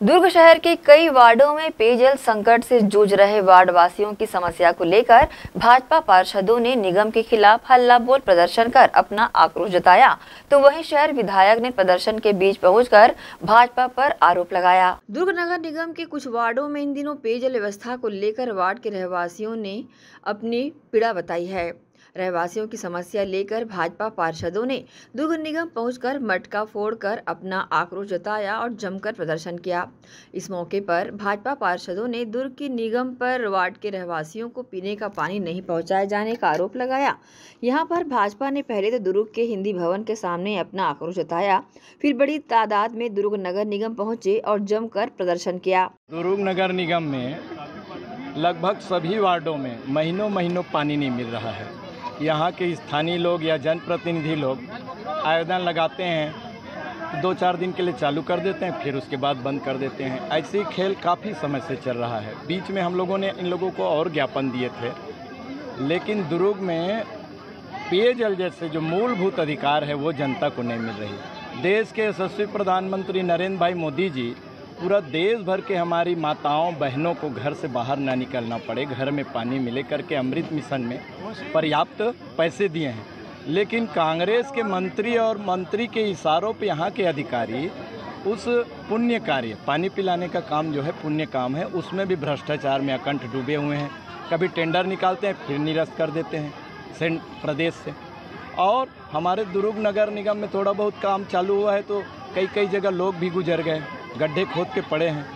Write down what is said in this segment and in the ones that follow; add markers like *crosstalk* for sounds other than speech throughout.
दुर्ग शहर के कई वार्डों में पेयजल संकट से जूझ रहे वार्ड वासियों की समस्या को लेकर भाजपा पार्षदों ने निगम के खिलाफ हल्ला बोल प्रदर्शन कर अपना आक्रोश जताया। तो वहीं शहर विधायक ने प्रदर्शन के बीच पहुंचकर भाजपा पर आरोप लगाया। दुर्ग नगर निगम के कुछ वार्डों में इन दिनों पेयजल व्यवस्था को लेकर वार्ड के रहवासियों ने अपनी पीड़ा बताई है। रहवासियों की समस्या लेकर भाजपा पार्षदों ने दुर्ग निगम पहुंचकर मटका फोड़कर अपना आक्रोश जताया और जमकर प्रदर्शन किया। इस मौके पर भाजपा पार्षदों ने दुर्ग की निगम पर वार्ड के रहवासियों को पीने का पानी नहीं पहुँचाए जाने का आरोप लगाया। यहाँ पर भाजपा ने पहले तो दुर्ग के हिंदी भवन के सामने अपना आक्रोश जताया, फिर बड़ी तादाद में दुर्ग नगर निगम पहुँचे और जमकर प्रदर्शन किया। दुर्ग नगर निगम में लगभग सभी वार्डों में महीनों महीनों पानी नहीं मिल रहा है। यहाँ के स्थानीय लोग या जनप्रतिनिधि लोग आवेदन लगाते हैं दो चार दिन के लिए चालू कर देते हैं, फिर उसके बाद बंद कर देते हैं। ऐसे ही खेल काफ़ी समय से चल रहा है। बीच में हम लोगों ने इन लोगों को और ज्ञापन दिए थे, लेकिन दुर्ग में पेयजल जैसे जो मूलभूत अधिकार है, वो जनता को नहीं मिल रही। देश के यशस्वी प्रधानमंत्री नरेंद्र भाई मोदी जी पूरा देश भर के हमारी माताओं, बहनों को घर से बाहर ना निकलना पड़े। घर में पानी मिले करके अमृत मिशन में पर्याप्त पैसे दिए हैं। लेकिन कांग्रेस के मंत्री और मंत्री के इशारों पे यहाँ के अधिकारी उस पुण्य कार्य, पानी पिलाने का काम जो है, पुण्य काम है, उसमें भी भ्रष्टाचार में अकंठ डूबे हुए हैं। कभी टेंडर निकालते हैं, फिर निरस्त कर देते हैं प्रदेश से। और हमारे दुर्ग नगर निगम में थोड़ा बहुत काम चालू हुआ है तो कई कई जगह लोग भी गुजर गए। गड्ढे खोद के पड़े हैं।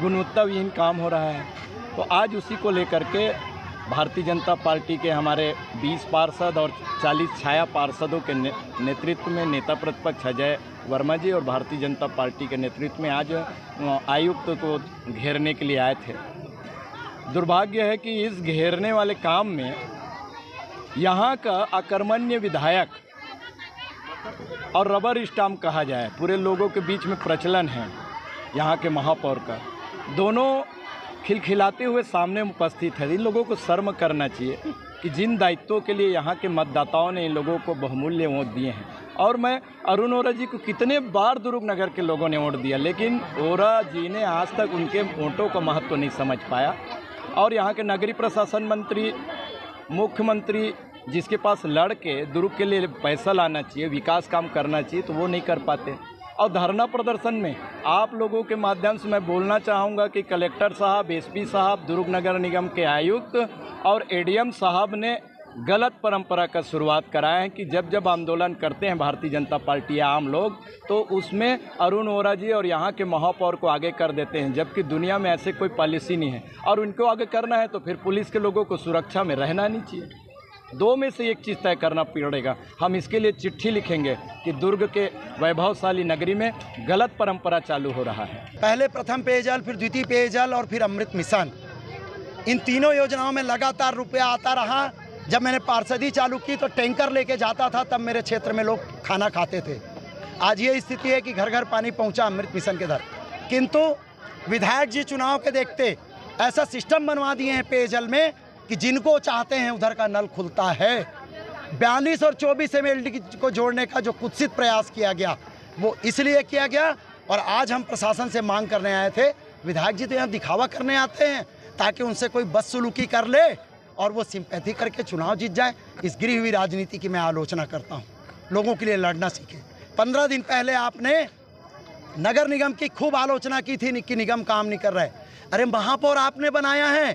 गुणवत्ताविहीन काम हो रहा है। तो आज उसी को लेकर के भारतीय जनता पार्टी के हमारे 20 पार्षद और 40 छाया पार्षदों के नेतृत्व में नेता प्रतिपक्ष अजय वर्मा जी और भारतीय जनता पार्टी के नेतृत्व में आज आयुक्त को घेरने के लिए आए थे। दुर्भाग्य है कि इस घेरने वाले काम में यहाँ का अकर्मण्य विधायक और रबर स्टाम्प कहा जाए, पूरे लोगों के बीच में प्रचलन है यहाँ के महापौर का। दोनों खिलखिलाते हुए सामने उपस्थित है। इन लोगों को शर्म करना चाहिए कि जिन दायित्वों के लिए यहाँ के मतदाताओं ने इन लोगों को बहुमूल्य वोट दिए हैं। और मैं अरुण ओरा जी को कितने बार दुर्ग नगर के लोगों ने वोट दिया, लेकिन ओरा जी ने आज तक उनके वोटों का महत्व तो नहीं समझ पाया। और यहाँ के नगरीय प्रशासन मंत्री, मुख्यमंत्री जिसके पास लड़ के दुर्ग के लिए पैसा लाना चाहिए, विकास काम करना चाहिए तो वो नहीं कर पाते। और धरना प्रदर्शन में आप लोगों के माध्यम से मैं बोलना चाहूँगा कि कलेक्टर साहब, एसपी साहब दुर्ग नगर निगम के आयुक्त और एडीएम साहब ने गलत परंपरा का शुरुआत कराया है कि जब जब आंदोलन करते हैं भारतीय जनता पार्टी या आम लोग तो उसमें अरुण वोरा जी और यहाँ के महापौर को आगे कर देते हैं, जबकि दुनिया में ऐसे कोई पॉलिसी नहीं है। और उनको आगे करना है तो फिर पुलिस के लोगों को सुरक्षा में रहना नहीं चाहिए। दो में से एक चीज़ तय करना पड़ेगा। हम इसके लिए चिट्ठी लिखेंगे कि दुर्ग के वैभवशाली नगरी में गलत परंपरा चालू हो रहा है। पहले प्रथम पेयजल, फिर द्वितीय पेयजल और फिर अमृत मिशन। इन तीनों योजनाओं में लगातार रुपया आता रहा। जब मैंने पार्षदी चालू की तो टैंकर लेके जाता था, तब मेरे क्षेत्र में लोग खाना खाते थे। आज ये स्थिति है कि घर घर पानी पहुँचा अमृत मिशन के दर किंतु विधायक जी चुनाव के देखते ऐसा सिस्टम बनवा दिए हैं पेयजल में कि जिनको चाहते हैं उधर का नल खुलता है। बयालीस और चौबीस एम को जोड़ने का जो कुत्सित प्रयास किया गया, वो इसलिए किया गया और आज हम प्रशासन से मांग करने आए थे, विधायक जी तो यहाँ दिखावा करने आते हैं ताकि उनसे कोई बदसलूकी कर ले और वो सिंपैथी करके चुनाव जीत जाए। इस गिरी हुई राजनीति की मैं आलोचना करता हूँ। लोगों के लिए लड़ना सीखे। पंद्रह दिन पहले आपने नगर निगम की खूब आलोचना की थी कि निगम काम नहीं कर रहे अरे महापौर आपने बनाया है।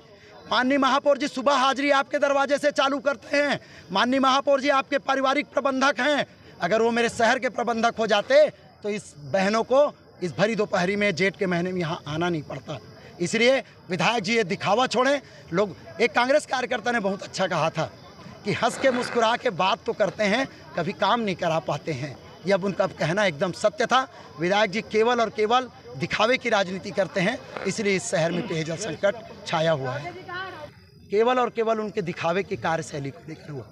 माननीय महापौर जी सुबह हाजिरी आपके दरवाजे से चालू करते हैं। माननीय महापौर जी आपके पारिवारिक प्रबंधक हैं। अगर वो मेरे शहर के प्रबंधक हो जाते तो इस बहनों को इस भरी दोपहरी में, जेठ के महीने में यहाँ आना नहीं पड़ता। इसलिए विधायक जी, ये दिखावा छोड़ें। लोग, एक कांग्रेस कार्यकर्ता ने बहुत अच्छा कहा था कि हंस के मुस्कुरा के बात तो करते हैं, कभी काम नहीं करा पाते हैं। ये अब उनका कहना एकदम सत्य था। विधायक जी केवल और केवल दिखावे की राजनीति करते हैं, इसलिए इस शहर में पेयजल संकट छाया हुआ है। केवल और केवल उनके दिखावे की कार्यशैली को लेकर हुआ।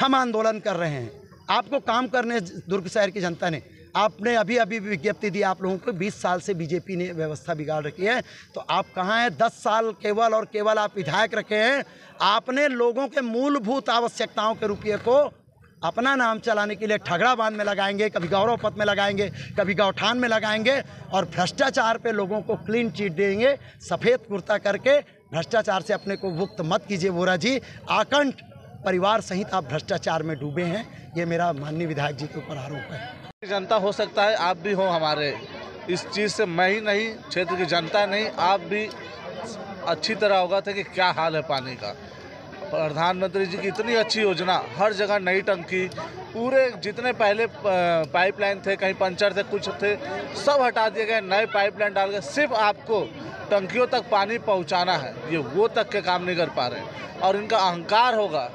हम आंदोलन कर रहे हैं। आपको काम करने दुर्ग शहर की जनता ने आपने अभी अभी विज्ञप्ति दी, आप लोगों को 20 साल से बीजेपी ने व्यवस्था बिगाड़ रखी है। तो आप कहाँ हैं? 10 साल केवल और केवल आप विधायक रखे हैं। आपने लोगों के मूलभूत आवश्यकताओं के रुपये को अपना नाम चलाने के लिए ठगड़ा बाँध में लगाएँगे, कभी गौरव पथ में लगाएँगे, कभी गौठान में लगाएँगे और भ्रष्टाचार पे लोगों को क्लीन चीट देंगे, सफ़ेद कुर्ता करके भ्रष्टाचार से अपने को मुक्त मत कीजिए वोरा जी। आकंठ परिवार सहित आप भ्रष्टाचार में डूबे हैं। ये मेरा माननीय विधायक जी के ऊपर आरोप है। जनता हो सकता है, आप भी हो हमारे। इस चीज़ से मैं ही नहीं, क्षेत्र की जनता नहीं, आप भी अच्छी तरह होगा था कि क्या हाल है पानी का। प्रधानमंत्री जी की इतनी अच्छी योजना, हर जगह नई टंकी, पूरे जितने पहले पाइपलाइन थे, कहीं पंचर थे, कुछ थे, सब हटा दिए गए, नए पाइपलाइन डाल गए, सिर्फ़ आपको टंकियों तक पानी पहुंचाना है, ये वो तक के काम नहीं कर पा रहे और इनका अहंकार होगा,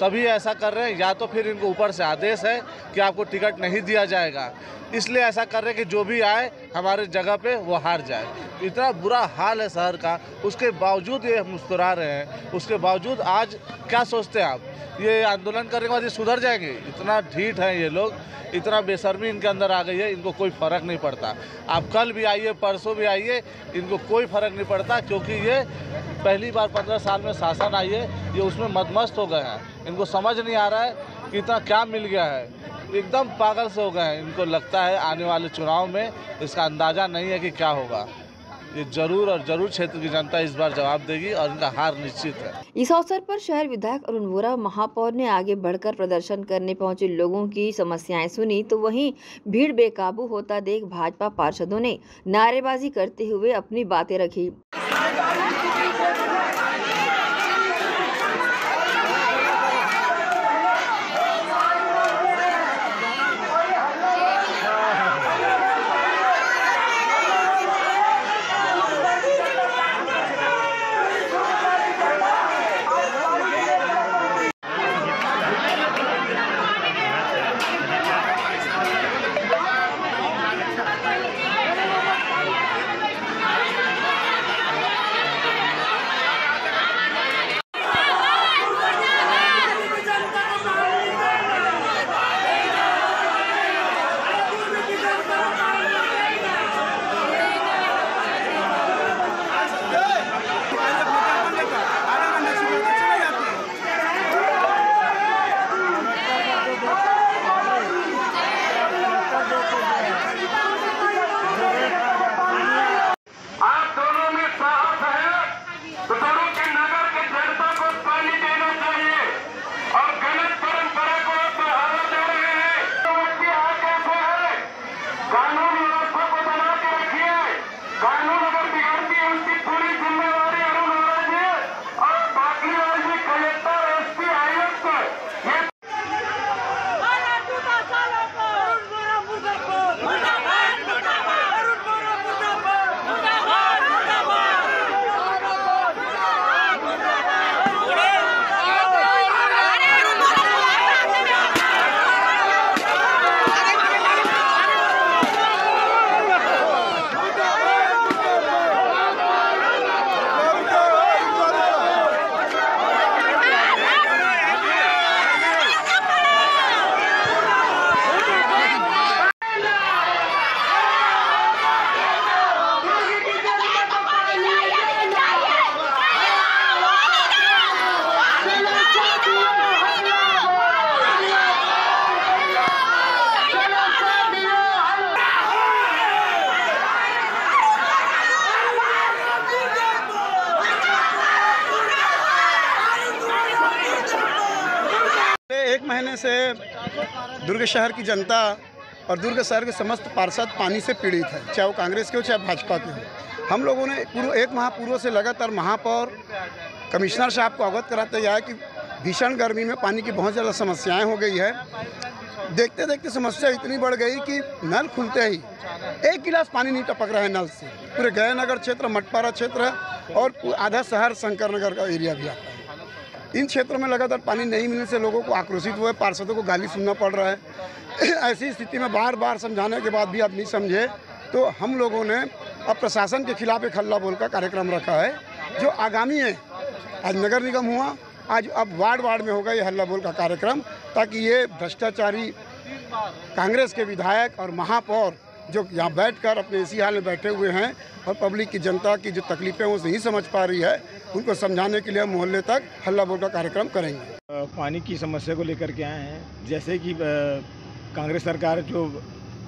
तभी ऐसा कर रहे हैं, या तो फिर इनको ऊपर से आदेश है कि आपको टिकट नहीं दिया जाएगा। इसलिए ऐसा कर रहे हैं कि जो भी आए हमारे जगह पे वो हार जाए। इतना बुरा हाल है शहर का, उसके बावजूद ये मुस्कुरा रहे हैं। उसके बावजूद आज क्या सोचते हैं आप? ये आंदोलन करने के बाद ये सुधर जाएँगे? इतना ढीठ हैं ये लोग, इतना बेशर्मी इनके अंदर आ गई है, इनको कोई फ़र्क नहीं पड़ता। आप कल भी आइए, परसों भी आइए, इनको कोई फ़र्क नहीं पड़ता, क्योंकि ये पहली बार पंद्रह साल में शासन आई है, ये उसमें मदमस्त हो गए हैं। इनको समझ नहीं आ रहा है कि इतना क्या मिल गया है। एकदम पागल से हो गए हैं। इनको लगता है आने वाले चुनाव में इसका अंदाज़ा नहीं है कि क्या होगा। ये ज़रूर और ज़रूर क्षेत्र की जनता इस बार जवाब देगी और इनका हार निश्चित है। इस अवसर पर शहर विधायक अरुण वोरा महापौर ने आगे बढ़कर प्रदर्शन करने पहुँचे लोगों की समस्याएँ सुनी तो वहीं भीड़ बेकाबू होता देख भाजपा पार्षदों ने नारेबाजी करते हुए अपनी बातें रखी। से दुर्ग शहर की जनता और दुर्ग शहर के समस्त पार्षद पानी से पीड़ित है, चाहे वो कांग्रेस के हो, चाहे भाजपा के हो। हम लोगों ने पूर्व, एक माह पूर्व से लगातार महापौर कमिश्नर साहब को अवगत कराते गया है कि भीषण गर्मी में पानी की बहुत ज़्यादा समस्याएँ हो गई है। देखते देखते समस्या इतनी बढ़ गई कि नल खुलते ही एक गिलास पानी नहीं टपक रहा है नल से। पूरे गयानगर क्षेत्र, मटपारा क्षेत्र और आधा शहर शंकर नगर का एरिया भी आता है। इन क्षेत्रों में लगातार पानी नहीं मिलने से लोगों को आक्रोशित हुए पार्षदों को गाली सुनना पड़ रहा है। *clears throat* ऐसी स्थिति में बार बार समझाने के बाद भी आप नहीं समझे तो हम लोगों ने अब प्रशासन के खिलाफ एक हल्ला बोल का कार्यक्रम रखा है, जो आगामी है। आज नगर निगम हुआ, आज अब वार्ड वार्ड में होगा ये हल्ला बोल का कार्यक्रम, ताकि ये भ्रष्टाचारी कांग्रेस के विधायक और महापौर जो यहाँ बैठकर अपने इसी हाल में बैठे हुए हैं, और पब्लिक की जनता की जो तकलीफें वो नहीं समझ पा रही है। उनको समझाने के लिए मोहल्ले तक हल्ला बोल का कार्यक्रम करेंगे। पानी की समस्या को लेकर के आए हैं। जैसे कि कांग्रेस सरकार जो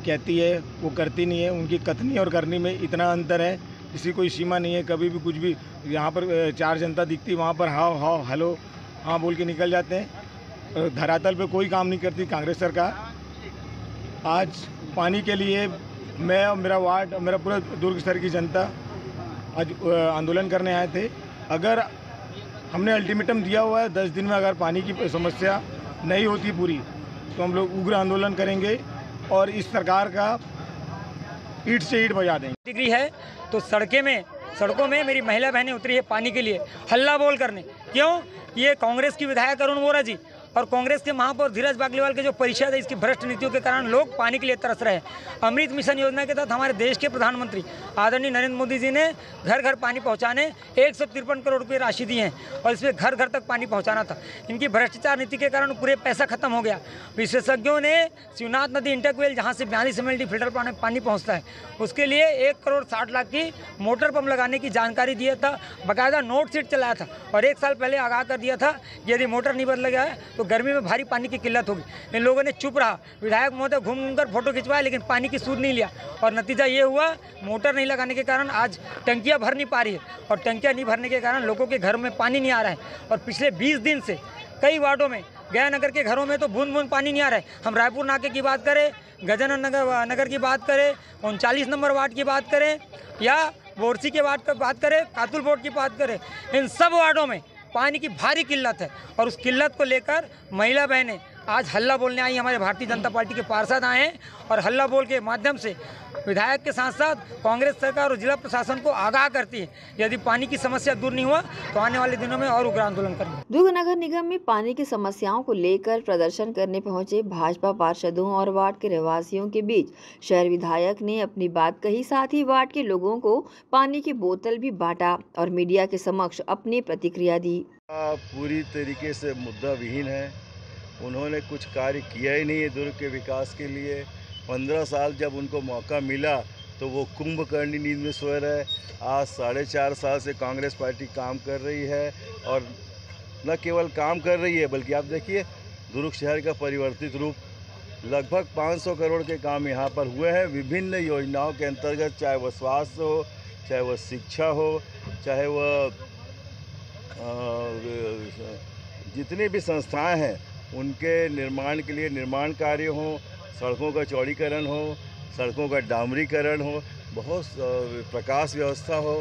कहती है, वो करती नहीं है। उनकी कथनी और करनी में इतना अंतर है, किसी कोई सीमा नहीं है। कभी भी कुछ भी, यहाँ पर चार जनता दिखती, वहाँ पर हाओ हाओ हेलो हाँ बोल के निकल जाते हैं। धरातल पे कोई काम नहीं करती कांग्रेस सरकार। आज पानी के लिए मैं और मेरा वार्ड, मेरा पूरा दुर्ग स्तर की जनता आज आंदोलन करने आए थे। अगर हमने अल्टीमेटम दिया हुआ है, दस दिन में अगर पानी की समस्या नहीं होती पूरी तो हम लोग उग्र आंदोलन करेंगे और इस सरकार का ईट से ईट बजा देंगे। डिग्री है तो सड़कें में, सड़कों में मेरी महिला बहनें उतरी है पानी के लिए, हल्ला बोल करने। क्यों? ये कांग्रेस की विधायक अरुण वोरा जी और कांग्रेस के महापौर धीरज बागलीवाल के जो परिषद है, इसकी भ्रष्ट नीतियों के कारण लोग पानी के लिए तरस रहे अमृत मिशन योजना के तहत हमारे देश के प्रधानमंत्री आदरणीय नरेंद्र मोदी जी ने घर घर पानी पहुँचाने एक करोड़ रुपए राशि दी है और इसमें घर घर तक पानी पहुंचाना था। इनकी भ्रष्टाचार नीति के कारण पूरे पैसा खत्म हो गया। विशेषज्ञों ने शिवनाथ नदी इंटरक्वेल, जहाँ से बयालीस एम फ़िल्टर पानी पानी पहुँचता है, उसके लिए एक करोड़ साठ लाख की मोटर पंप लगाने की जानकारी दिया था। बाकायदा नोट सीट चलाया था और एक साल पहले आगाह कर दिया था यदि मोटर नहीं बदला गया तो गर्मी में भारी पानी की किल्लत होगी। इन लोगों ने चुप रहा। विधायक महोदय घूम घूम कर फ़ोटो खिंचवाया लेकिन पानी की सूद नहीं लिया। और नतीजा ये हुआ, मोटर नहीं लगाने के कारण आज टंकियाँ भर नहीं पा रही है। और टंकियाँ नहीं भरने के कारण लोगों के घर में पानी नहीं आ रहा है। और पिछले बीस दिन से कई वार्डों में गया नगर के घरों में तो बूंद बूंद पानी नहीं आ रहा है। हम रायपुर नाके की बात करें, गजानन नगर नगर की बात करें, उनचालीस नंबर वार्ड की बात करें, या बोरसी के वार्ड की, बात करें, कातुल बोर्ड की बात करें, इन सब वार्डों में पानी की भारी किल्लत है। और उस किल्लत को लेकर महिला बहनें आज हल्ला बोलने आई हमारे भारतीय जनता पार्टी के पार्षद आए हैं और हल्ला बोल के माध्यम से विधायक के साथ साथ कांग्रेस सरकार और जिला प्रशासन को आगाह करती है। यदि पानी की समस्या दूर नहीं हुआ तो आने वाले दिनों में और उग्र आंदोलन करेंगे। दुर्ग नगर निगम में पानी की समस्याओं को लेकर प्रदर्शन करने पहुँचे भाजपा पार्षदों और वार्ड के रहवासियों के बीच। शहर विधायक ने अपनी बात कही साथ ही वार्ड के लोगों को पानी की बोतल भी बांटा और मीडिया के समक्ष अपनी प्रतिक्रिया दी। पूरी तरीके से मुद्दा विहीन है। उन्होंने कुछ कार्य किया ही नहीं है दुर्ग के विकास के लिए। पंद्रह साल जब उनको मौका मिला तो वो कुंभकर्णी नींद में सोए रहे। आज साढ़े चार साल से कांग्रेस पार्टी काम कर रही है और न केवल काम कर रही है, बल्कि आप देखिए, दुर्ग शहर का परिवर्तित रूप। लगभग 500 करोड़ के काम यहाँ पर हुए हैं। विभिन्न योजनाओं के अंतर्गत, चाहे वह स्वास्थ्य हो, चाहे वह शिक्षा हो, चाहे वह जितनी भी संस्थाएँ हैं उनके निर्माण के लिए निर्माण कार्य हो, सड़कों का चौड़ीकरण हो, सड़कों का डामरीकरण हो, बहुत प्रकाश व्यवस्था हो,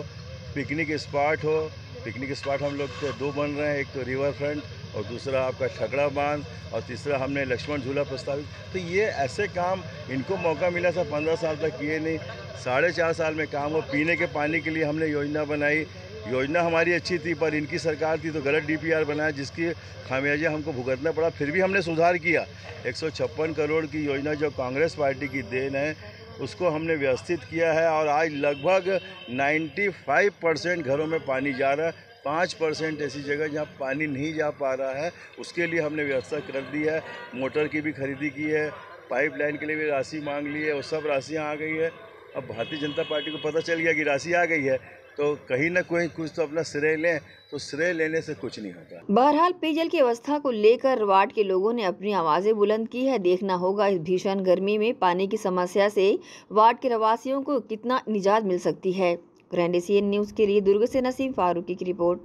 पिकनिक स्पॉट हो, पिकनिक स्पॉट हम लोग के दो बन रहे हैं, एक तो रिवर फ्रंट और दूसरा आपका छकड़ा बाँध और तीसरा हमने लक्ष्मण झूला प्रस्तावित। तो ये ऐसे काम इनको मौका मिला था, पंद्रह साल तक किए नहीं, साढ़े चार साल में काम हो, पीने के पानी के लिए हमने योजना बनाई योजना हमारी अच्छी थी, पर इनकी सरकार थी तो गलत डीपीआर बनाया, जिसकी खामियाजा हमको भुगतना पड़ा, फिर भी हमने सुधार किया। एक सौ छप्पन करोड़ की योजना जो कांग्रेस पार्टी की देन है, उसको हमने व्यवस्थित किया है और आज लगभग 95 परसेंट घरों में पानी जा रहा है। पाँच परसेंट ऐसी जगह जहाँ पानी नहीं जा पा रहा है, उसके लिए हमने व्यवस्था कर दी है, मोटर की भी खरीदी की है, पाइपलाइन के लिए भी राशि मांग ली है, वो सब राशियाँ आ गई है। अब भारतीय जनता पार्टी को पता चल गया कि राशि आ गई है तो कहीं ना कहीं कुछ तो अपना श्रेय लें तो श्रेय लेने से कुछ नहीं होता। बहरहाल, पेयजल की अवस्था को लेकर वार्ड के लोगों ने अपनी आवाज़ें बुलंद की है। देखना होगा इस भीषण गर्मी में पानी की समस्या से वार्ड के रहवासियों को कितना निजात मिल सकती है। ग्रैंड एशियन न्यूज़ के लिए दुर्ग से नसीम फारूकी की रिपोर्ट।